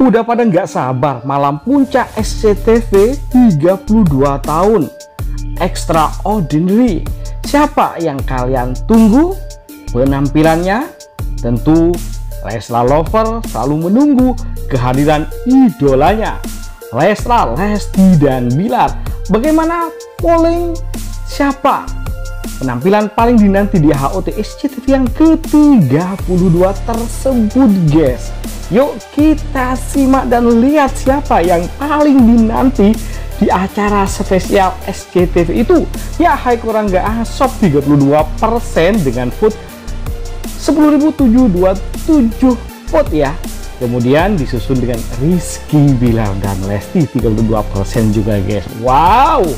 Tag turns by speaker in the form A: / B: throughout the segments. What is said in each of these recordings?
A: Udah pada nggak sabar malam puncak SCTV 32 tahun. Extraordinary. Siapa yang kalian tunggu? Penampilannya? Tentu Leslar Lover selalu menunggu kehadiran idolanya. Leslar, Lesti, dan Bilar. Bagaimana polling? Siapa penampilan paling dinanti di HOT SCTV yang ke-32 tersebut guys Yuk kita simak dan lihat siapa yang paling dinanti di acara spesial SCTV itu. Ya hai kurang gak asop 32% dengan vote 10.727 vote ya. Kemudian disusun dengan Rizky Bilar dan Lesti 32% juga guys. Wow,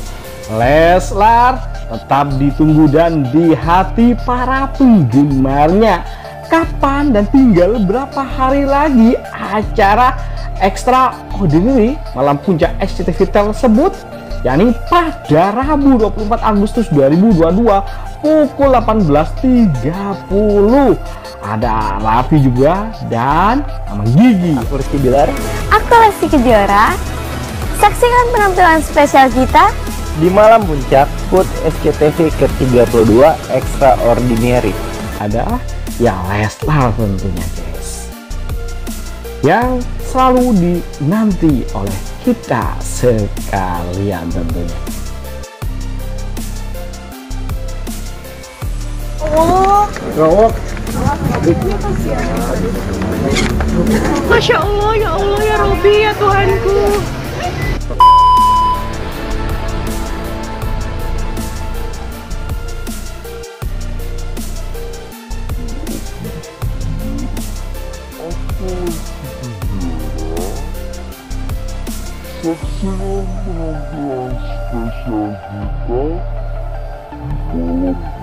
A: Leslar tetap ditunggu dan di hati para penggemarnya. Kapan dan tinggal berapa hari lagi acara extraordinary malam puncak SCTV tersebut? Yakni pada Rabu 24 Agustus 2022 pukul 18.30 ada Raffi juga dan nama Gigi.
B: Aku Rizky Bilar.
C: Aku Lesti Kejora. Saksikan penampilan spesial kita
B: di malam puncak Food SCTV ke-32 Extraordinary.
A: Ada ya Leslar tentunya guys. Yang selalu dinanti oleh kita sekalian tentunya.
C: Oh,
D: Masya Allah, ya Allah, ya Robi, ya Tuhanku.
E: Saksikan penampilan spesial kita di malam